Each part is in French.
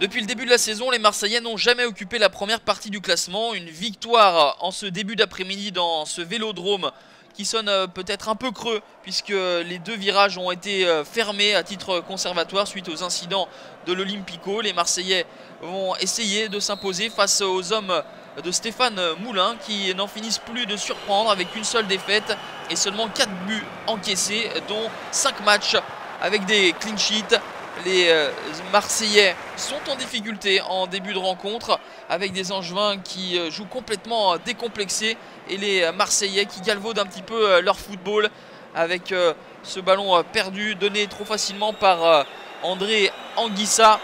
Depuis le début de la saison, les Marseillais n'ont jamais occupé la première partie du classement. Une victoire en ce début d'après-midi dans ce vélodrome qui sonne euh, peut-être un peu creux puisque les deux virages ont été euh, fermés à titre conservatoire suite aux incidents de l'Olympico. Les Marseillais vont essayer de s'imposer face aux hommes de Stéphane Moulin qui n'en finissent plus de surprendre avec une seule défaite et seulement 4 buts encaissés dont 5 matchs avec des clean sheets les euh, Marseillais sont en difficulté en début de rencontre avec des Angevins qui euh, jouent complètement décomplexés et les Marseillais qui galvaudent un petit peu euh, leur football avec ce ballon perdu donné trop facilement par André Anguissa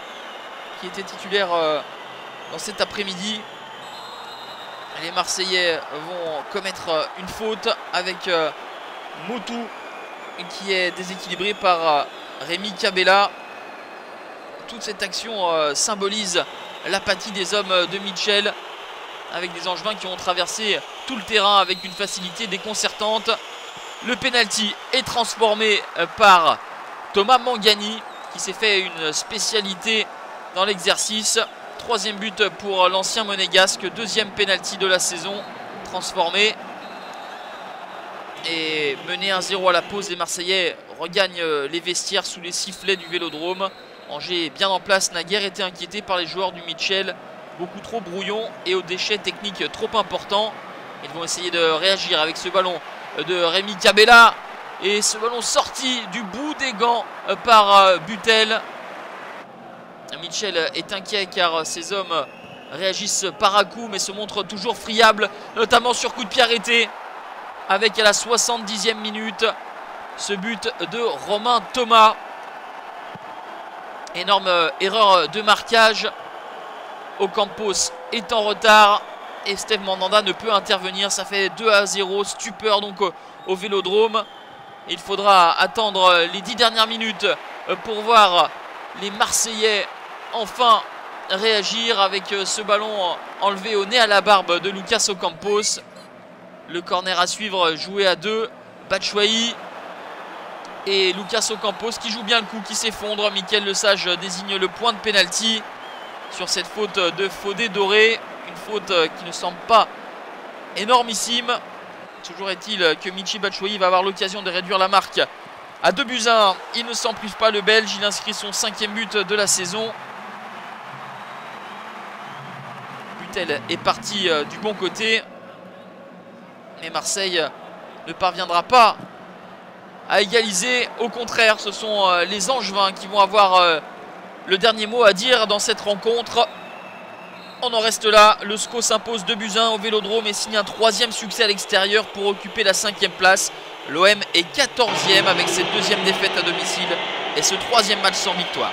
qui était titulaire dans cet après-midi. Les Marseillais vont commettre une faute avec Moutou qui est déséquilibré par Rémi Cabella toute cette action euh, symbolise l'apathie des hommes de Mitchell avec des Angevins qui ont traversé tout le terrain avec une facilité déconcertante. Le penalty est transformé euh, par Thomas Mangani qui s'est fait une spécialité dans l'exercice. Troisième but pour l'ancien monégasque, deuxième penalty de la saison transformé. Et mené 1-0 à la pause, les Marseillais regagnent euh, les vestiaires sous les sifflets du Vélodrome. Angers est bien en place, n'a guère été inquiété par les joueurs du Mitchell. Beaucoup trop brouillon et aux déchets techniques trop importants. Ils vont essayer de réagir avec ce ballon de Rémi Cabella. Et ce ballon sorti du bout des gants par euh, Butel. Mitchell est inquiet car ces hommes réagissent par à coup mais se montrent toujours friables, notamment sur coup de pied arrêté. Avec à la 70e minute ce but de Romain Thomas. Énorme euh, erreur de marquage. Ocampos est en retard. Et Steve Mandanda ne peut intervenir. Ça fait 2 à 0. Stupeur donc au Vélodrome. Il faudra attendre euh, les 10 dernières minutes euh, pour voir les Marseillais enfin réagir avec ce ballon enlevé au nez à la barbe de Lucas Ocampos. Le corner à suivre joué à 2. Batshuayi et Lucas Ocampos qui joue bien le coup, qui s'effondre. Mickaël Le Sage désigne le point de pénalty sur cette faute de Faudé Doré. Une faute qui ne semble pas énormissime. Toujours est-il que Michi Batshuayi va avoir l'occasion de réduire la marque à 2 buts 1. Il ne s'en prive pas le Belge. Il inscrit son cinquième but de la saison. Butel est parti euh, du bon côté. Mais Marseille ne parviendra pas à égaliser. Au contraire, ce sont euh, les Angevins qui vont avoir euh, le dernier mot à dire dans cette rencontre. On en reste là. Le SCO s'impose 2 buts 1 au Vélodrome et signe un troisième succès à l'extérieur pour occuper la cinquième place. L'OM est 14e avec cette deuxième défaite à domicile et ce troisième match sans victoire.